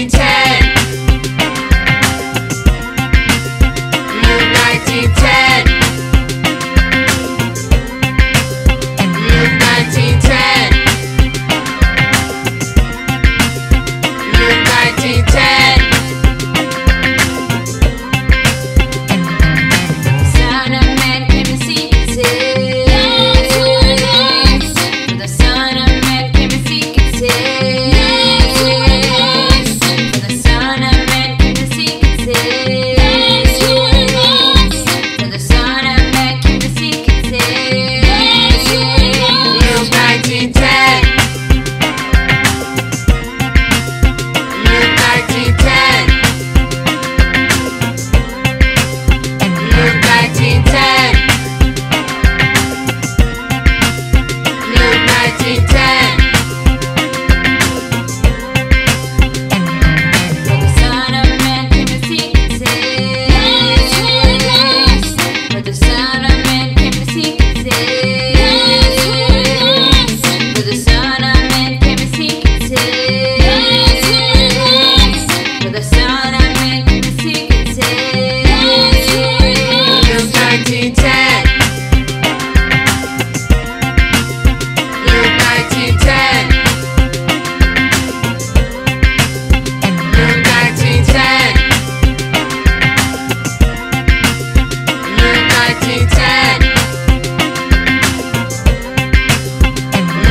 G-Town.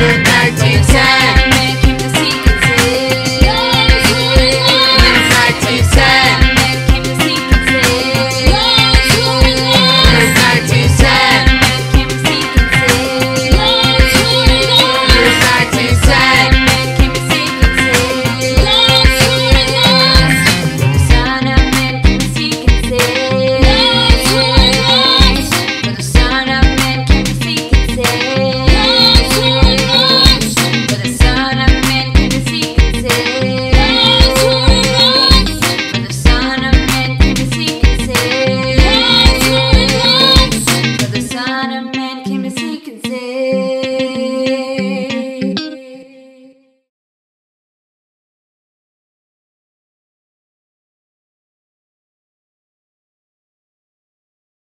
1910. Luke 1910.